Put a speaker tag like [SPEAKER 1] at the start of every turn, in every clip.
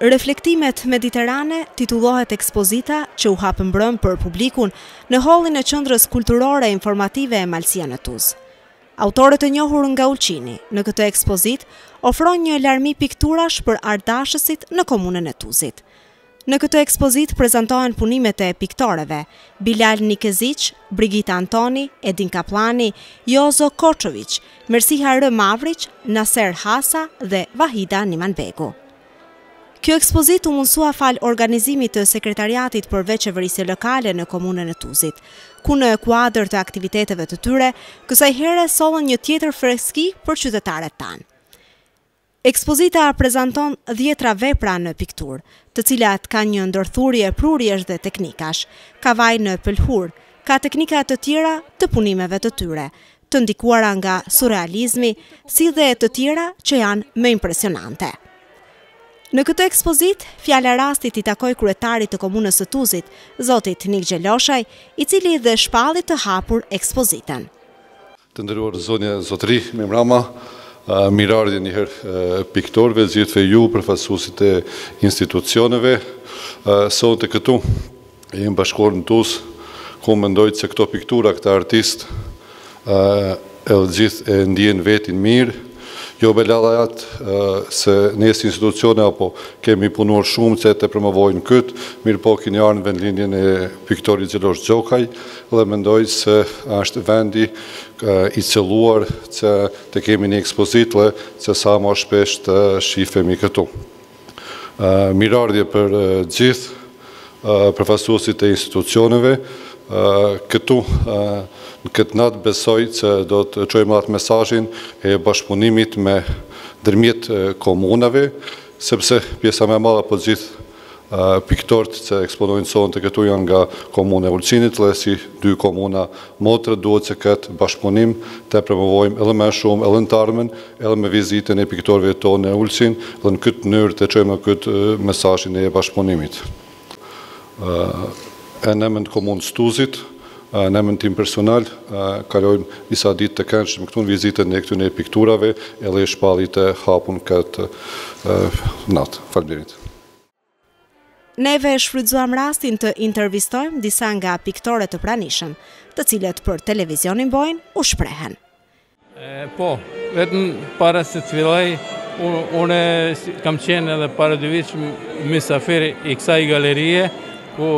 [SPEAKER 1] Reflektimet Mediterane titullohet ekspozita që u hap mbrëm për publikun në holin e qendrës kulturore e informative e Malësia në Tuz. Autorët e njohur nga Ulqini, në këtë ekspozitë, ofrojnë një larmi pikturash për artdashësit në komunën e Tuzit. Në këtë ekspozitë prezantohen punimet e piktorëve, Bilal Nikeziq, Brigita Antoni, Edin Kapllani, Jozo Koçoviq, Mersiha R. Mavriq, Naser Hasa dhe Vahida Nimanbegu. Kjo ekspozitë u mundësua falë organizimit të Sekretariatit për Vetëqeverisje Lokale në Komunën e Tuzit, ku në kuadër të aktiviteteve të tyre, kësaj here sollën një tjetër freski për qytetarët tanë. Ekspozita prezanton dhjetra vepra në pikturë, të cilat kanë një ndërthurje prurjesh dhe teknikash, ka vaj në pëlhurë, ka teknika të tjera të punimeve të tyre, të ndikuara nga surrealizmi, si dhe të tjera që janë më impresionante. Në këtë ekspozitë, fjala e rastit i takoi kryetarit të komunës së Tuzit, zotit Nik Gjeloshaj, i cili dhe shpalli të hapur ekspozitën.
[SPEAKER 2] Të nderuar zonja zotëri, mirëmbrëma, mirëardhje njëherë piktorëve, gjithëve ju, përfaqësuesit e institucioneve, sonte këtu, E jemi bashkuar në Tuz, ku mendoj se këto piktura, këta artistë, edhe të gjithë e ndjejnë vetin mirë, jo me ladhajat se ne si institucione apo kemi punuar shumë që të promovojmë këtë, mirëpo kini ardh në vendlindjen e piktorit Gjelosh Gjokaj dhe mendoj se është vendi i qëlluar që të kemi një ekspozitë dhe që sa ma shpesh të shifemi këtu. Mirëardhje për gjithë përfaqësuesit e institucioneve. Këtu në këtë natë besoj që do të çojmë atë mesazhin e bashkëpunimit me ndërmjet komunave, sepse pjesa ma e madhe apo gjithë piktorët që eksponojnë sonte këtu janë nga komuna e Ulqinit dhe si dy komuna Motër duhet që këtë bashkëpunim ta promovojmë edhe ma shumë edhe në të ardhmen edhe me vizitën e piktorëve tonë në Ulqin dhe në këtë mënyrë ta çojmë këtë mesazhin e bashkëpunimit e në emën të komunës së Tuzit në emën tim personal kalojmë disa ditë të këndshme këtu në vizitën e këtyre pikturave edhe shpalli të hapun këtë natë. Faleminderit.
[SPEAKER 1] Neve e shfrytëzuam rastin të intervistojmë disa nga piktorët të pranishëm, të cilët për televizionin Boin u shprehen.
[SPEAKER 3] Po, vetëm para se të filloj, unë kam qenë edhe para dy viteve mysafir i kësaj galerie, ku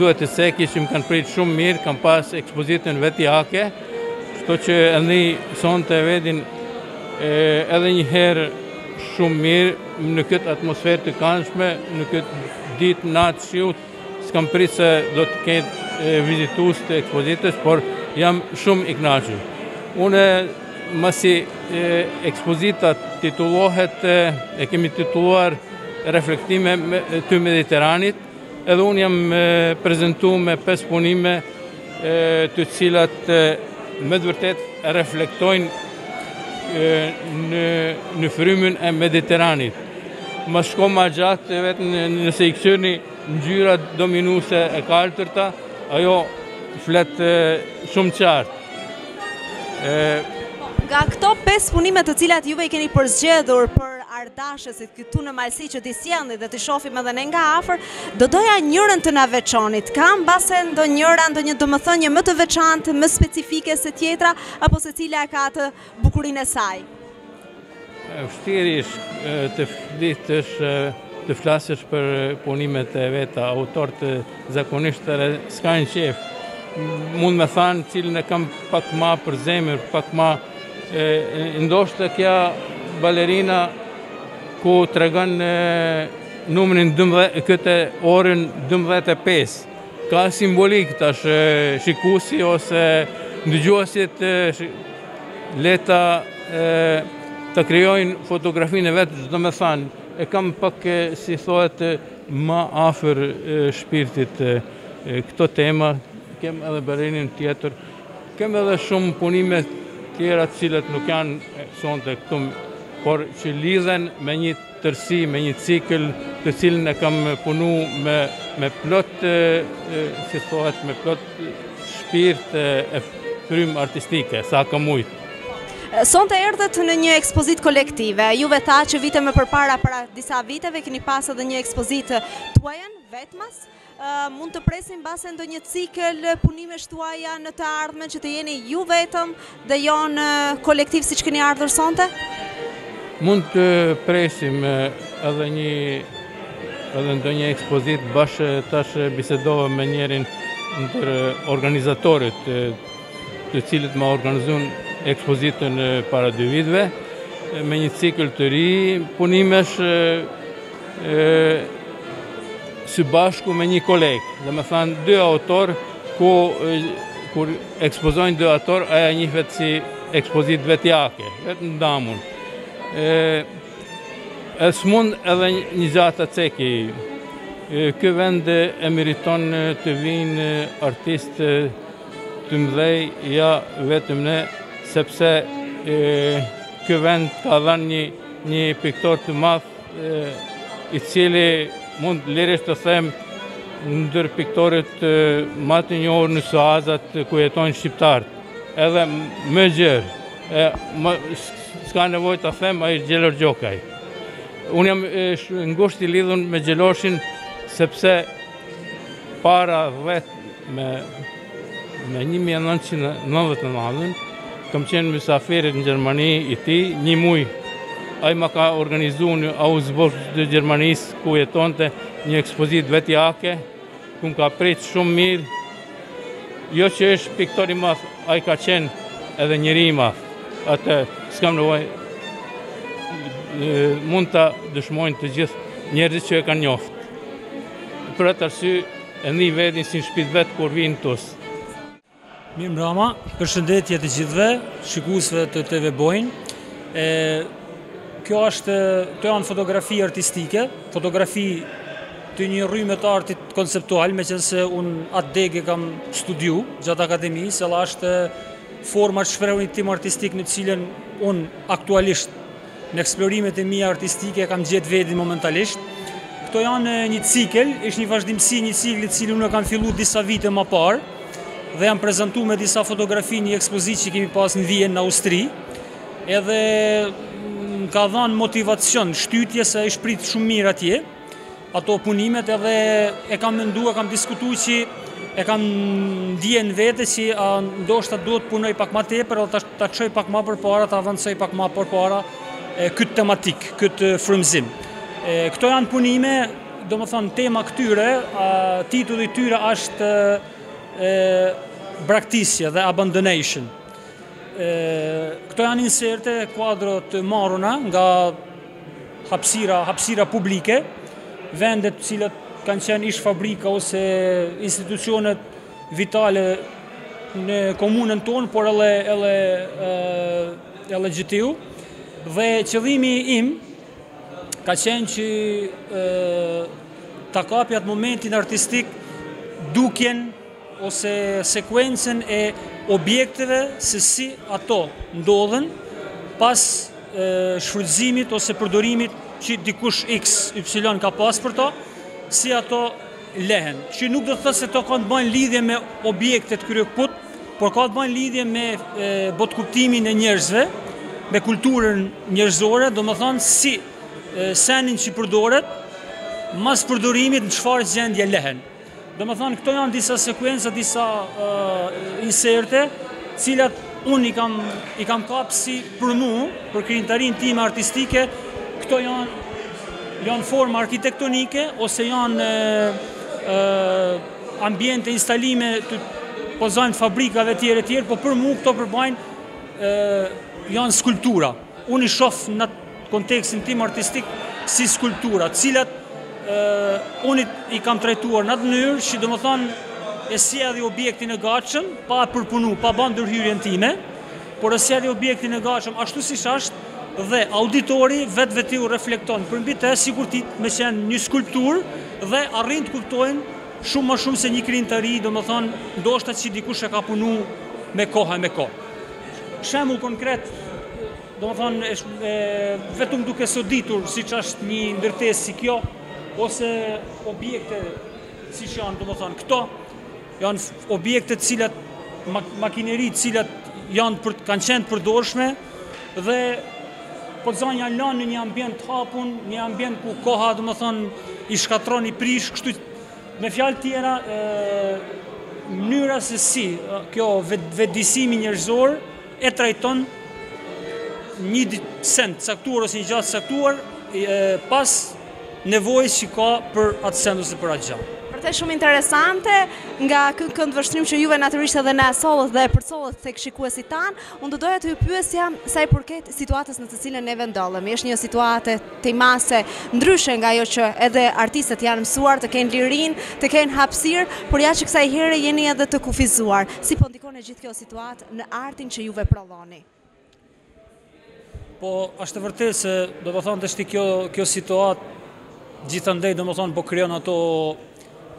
[SPEAKER 3] duhet të se kishim kanë pritë shumë mirë, kam pas ekspozitën vetjake, kështu që edhe sonte e ndjej veten edhe një herë shumë mirë, Në këtë atmosferë të këndshme, në këtë ditë natë shiu, s'kam prit se do të ketë vizitus të ekspozitës, por jam shumë i kënaqur. Unë masi ekspozita titullohet e kemi titulluar Reflektime të Mediteranit, edhe unë jam prezentu me pesë punime të cilat me të vërtet reflektojnë në frymën e Mediteranit. Me shku ma gjatë, veç nëse i kqyrni ngjyra dominuse e kaltërta, ajo flet shumë qartë.
[SPEAKER 1] Nga këto 5 punimet të cilat juve i keni përzgjedhur për artdashësit, këtu në Malësi që t'i sjellni dhe t'i shofim edhe ne nga afër, do doja njërën të na veçonit. Ka mbase ndonjëra, ndonjë domethënie më të veçantë, më specifike se tjetra, apo secila e ka atë bukurinë e saj?
[SPEAKER 3] Vështirë është të flitësh, të flasësh për punimet e veta, autorët zakonisht edhe s'kanë qejf. Mund me thanë cilën e kam pak ma për zemër, pak ma... Ndoshta kjo balerina ku tregon numrin 12 këtë orën 12:05. Ka simbolik tash shikuesi ose ndëgjuesit le ta ta krijojnë fotografinë e vet, domethanë e kam pak si thohet ma afër shpirtit këto tema, kem edhe balerinën tjetër. Kem edhe shumë punime tjera të cilat nuk janë sonte këtu, por që lidhen me një tërësi, me një cikël të cilin e kam punu me, me plot, si thohet, me plot shpirt e frymë artistike, sa kam
[SPEAKER 1] mujtë. Sonte erdhët në një ekspozitë kolektive. Juve thatë që vite më përpara, para disa viteve, keni pas edhe një ekspozitë tuajën, vetmas? Mund të presim mbase ndonjë cikël punimesh tuaja në të ardhmen që të jeni ju vetëm dhe jo në kolektiv siç keni ardhur sonte?
[SPEAKER 3] Mund të presim edhe një edhe ndonjë ekspozit bash tash bisedove me njërin ndër organizatorët të cilët ma organizun ekspozitën para dy viteve me një cikël të ri punimesh së bashku me një koleg, domethanë dy autor, ku kur ekspozojnë dy autor, aja njifet si ekspozitë vetjake, vetëm da mun. E, e s'mund edhe një gja ta ceki. Ky vend e meriton të vijnë artistë të mdhej, jo vetëm ne, sepse ky vend ka dhanë një, një piktor të madh, i cili mund lirisht të them ndër piktorët ma të njohur në suazat ku jetojnë shqiptarët, edhe më gjerë, e, më, s'ka nevoj ta them, ai Gjelosh Gjokaj. Unë jam ngusht i lidhun me Gjeloshin, sepse para 10 Më më 1999 kam qenë mysafir i tij në Gjermani i tij, një muj ai ma ka organizu në Augsburg të Gjermanisë ku jetonte një ekspozitë vetjake, ku më ka prit shumë mirë, jo që është piktor i madh, ai ka qenë edhe njeri i madh, atë s'kam nevojë, mund ta dëshmojnë të gjithë njerëzit që e kanë njoft. Për atë arsye, E ndi vedin si në shpi t'vet kur vij
[SPEAKER 4] në Tuz. Mirëmbrama, përshëndetje të gjithëve, shikusve të TV Boin. E kjo asht këto janë fotografi artistike, fotografi të një rryme të artit konceptual, meqenëse unë atë degë kam studiu gjatë akademisë, edhe asht forma e të shprehunit tim artistik në cilën unë aktualisht Në eksplorimet e mia artistike kam gjetë vedin momentalisht. Këto janë një cikël, është një vazhdimësi e një cikli të cilin unë kam fillu disa vite ma parë dhe jam prezantu me disa fotografi në një ekspozitë që kemi pas në Vjenë, në Austri. Edhe m'ka dhanë motivacion, shtytje se është prit shumë mirë atje. Ato punimet edhe e kam mendu, e kam diskutu që e kam ndije në vete që a, ndoshta duhet t'punoj pak ma tepër dhe ta çoj pak ma përpara, ta avancoj pak ma përpara këtë tematikë, këtë frymzim. E, këto janë punime, domethanë, tema e këtyre, a, titulli i tyre është e, braktisje dhe abandonation. E, këto janë inserte, kuadro të marruna nga hapësira, hapësira publike, vendet të cilat kanë qenë ish fabrika ose institucionet vitale në komunën tonë, por edhe edhe edhe gjetiu. Dhe qëllimi im ka qenë që ta kapi atë momentin artistik dukjen ose sekuencën e objekteve se si ato ndodhen pas shfrytëzimit ose përdorimit që dikush X, Y ka pas për to, si ato lehen. Që nuk do të thotë se kanë të bëjnë lidhje me objektet kryekëput, por ka të bëjnë lidhje me botëkuptimin e njerëzve, me kulturën njerëzore, domethënë si sendin që përdoret, mas përdorimit në çfarë gjendje lehen. Domethënë këto janë disa sekuenca, disa inserte, të cilat unë i kam i kam kap si për mua, për krijimtarinë time artistike, këto janë janë forma arkitektonike ose janë ë ambiente instalime të pozonës fabrikave e tjera e tjera, por për mua këto përbajnë ë janë skulptura. Unë i shoh në kontekstin tim artistik si skulptura, të cilat unë i kam trajtuar në atë mënyrë që domethënë e sjell objektin e gatshëm, pa e përpunu, pa bën ndërhyrjen time, por e sjell objektin e gatshëm ashtu siç është dhe auditori vetvetiu reflekton përmbi të sikur t'i me qenë një skulpturë dhe arrin të kuptojë shumë më shumë se një krijim të ri, domethënë ndoshta që dikush e ka punu me kohë e me kohë. Shembull konkret Domethënë vetëm duke soditur siç është një ndërtesë si kjo ose objekte siç janë domethënë këto janë objekte të cilat makineri të cilat janë për kanë qenë të përdorshme dhe po të janë lënë në një ambient të hapun, një ambient ku koha domethënë i shkatërron i prish, kështu me fjalë tjera mënyra se si kjo vetëdijesimi njerëzor e trajton një send të caktuar ose një gjë të caktuar pas nevojës që ka për atë send ose për atë gjë.
[SPEAKER 1] Vërtet shumë interesante, nga ky këndvështrim që juve natyrisht edhe na e sollët dhe e përcollët tek shikuesit tanë, unë do doja t'ju pyesja sa i përket situatës në të cilën neve ndodhemi. Është një situatë tej mase ndryshe nga ajo që edhe artistët janë mësuar të kenë lirinë, të kenë hapësirë, por ja që kësaj here jeni edhe të kufizuar. Si po ndikon e gjithë kjo situatë? situatë në artin që juve prodhoni.
[SPEAKER 4] Po, është e vërtetë se, domethënë, tashti kjo kjo situatë gjithandej, domethënë, po krijon ato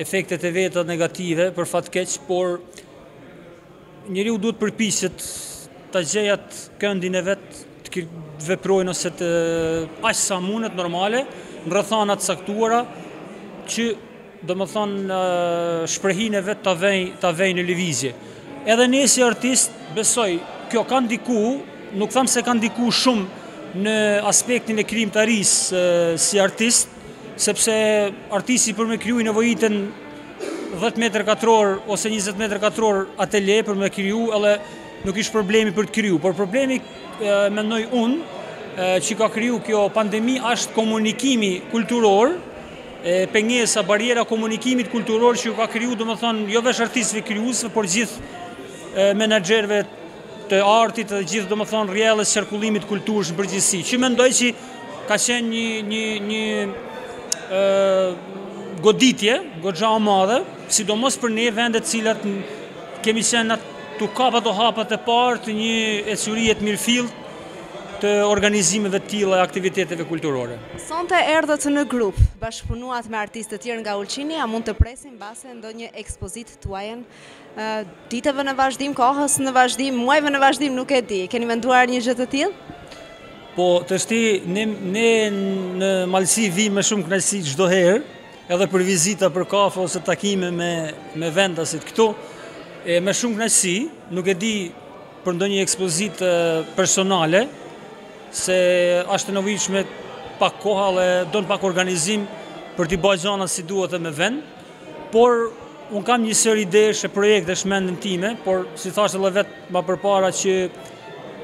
[SPEAKER 4] efektet e veta negative për fat të keq, por njeriu duhet të përpiqet ta gjejë atë këndin e vet të veprojë ose të aq sa mundet normale, në rrethana të caktuara që Domethënë shprehinë e vet ta vej ta vej në lëvizje. Edhe ne si artist besoj kjo ka ndiku, nuk tham se ka ndiku shumë në aspektin e krijimtarisë si artist, sepse artisti për me kriju nevojiten dhjetë metër katror ose njëzet metër katror atelje për me kriju edhe nuk ish problemi për të kriju, por problemi mendoj unë që ka kriju kjo pandemi asht komunikimi kulturor, pengesa, barriera e komunikimit kulturor që ju ka kriju, domethënë, jo veç artistëve krijusve, por gjithë menaxherëve të artit dhe gjithë, domethënë, rrjedhës qarkullimit kulturës në përgjithësi, që mendoj që ka qenë një, një, një e, goditje, goxha e madhe, sidomos për ne vendet të cilat kemi qenë tu kap ato hapat e parë të një ecurie të mirëfilltë, të organizimeve të tilla e aktiviteteve kulturore.
[SPEAKER 1] Sonte erdhët në grup, bashkëpunuat me artistë të tjerë nga Ulqini, a mund të presim mbase ndonjë ekspozitë tuajën ditëve në vazhdim, kohës në vazhdim, muajve në vazhdim, nuk e di. Keni menduar një gjë të tillë?
[SPEAKER 4] Po, tashti, ne, ne në Malësi vijmë me shumë kënaqësi çdo herë, edhe për vizita për kafe ose takime me me vendasit këtu. E me shumë kënaqësi, nuk e di për ndonjë ekspozitë personale, se asht e nevojshme pak koha dhe don pak organizim për t'i ba gjanat si duhet e me vend, por unë kam një sërë idesh e projektesh mendën time, por si thashë edhe vet ma përpara që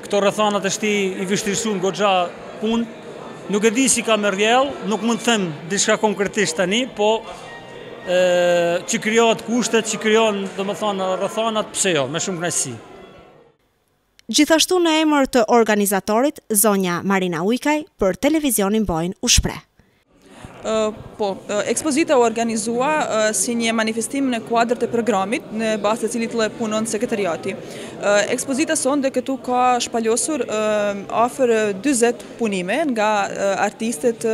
[SPEAKER 4] këto rrethana tashti i vështirësuan goxha punët, nuk e di si ka me rrjedh, nuk mund të them diçka konkretisht tani, po që krijohet kushtet, që krijohen, domethënë, rrethanat, pse jo, me shumë kënaqësi.
[SPEAKER 1] Gjithashtu në emër të organizatorit, zonja Marina Ujkaj, për Televizionin Boin u shpreh.
[SPEAKER 5] Po, ekspozita u organizua si një manifestim në kuadër të programit, në bazë të cilit dhe punon sekretariati. Ekspozita sonte këtu ka shpalosur afër 20 punime nga artistët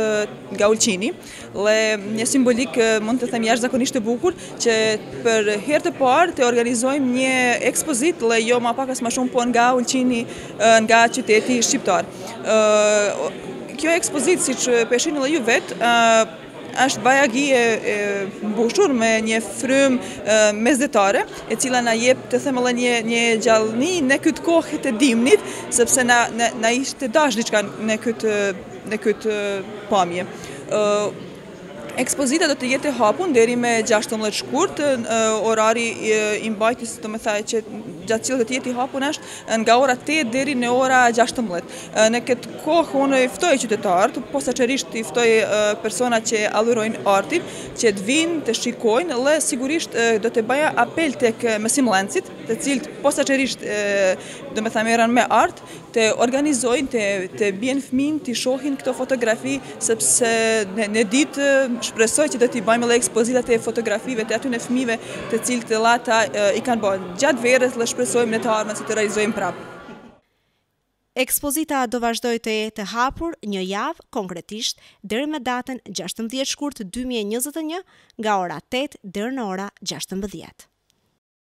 [SPEAKER 5] nga Ulqini. Dhe një simbolikë mund të them jashtëzakonisht të bukur që për herë të parë të organizojmë një ekspozitë dhe jo ma pak as ma shumë po nga Ulqini, nga qyteti shqiptar. Kjo ekspozitë siç po e shihni edhe ju vet, është bajagi e mbushur me një frymë mesdhetare, e cila na jep të them edhe një një gjallni në këtë kohë të dimnit, sepse na na ishte dashtë diçka në këtë në këtë pamje. Ekspozita do të jetë e hapun deri me 16 shkurt, orari i mbajtjes domethënë që gjatë cilës do të jetë i hapun është nga ora 8 deri në ora 16. Në këtë kohë unë i ftoj qytetarët, posaçërisht i ftoj persona që adhurojnë artin, që të vinë të shikojnë dhe sigurisht do të baja apel tek mësimdhënësit, të cilët posaçërisht domethënë merren me art, Të organizojnë t'i bien fëmijët t'i shohin këto fotografi sepse një ditë shpresoj që do t'i bajmë edhe ekspozitat e fotografive të atyne fëmijëve të cilët edhe ata i kanë bërë gjatë verës dhe shpresojmë në të ardhmen se do realizojmë prapë.
[SPEAKER 1] Ekspozita do vazhdojë të jetë e hapur një javë, konkretisht deri me datën gjashtëmbëdhjetë shkurt dy mijë e njëzet e një nga ora tetë deri në ora gjashtëmbëdhjetë.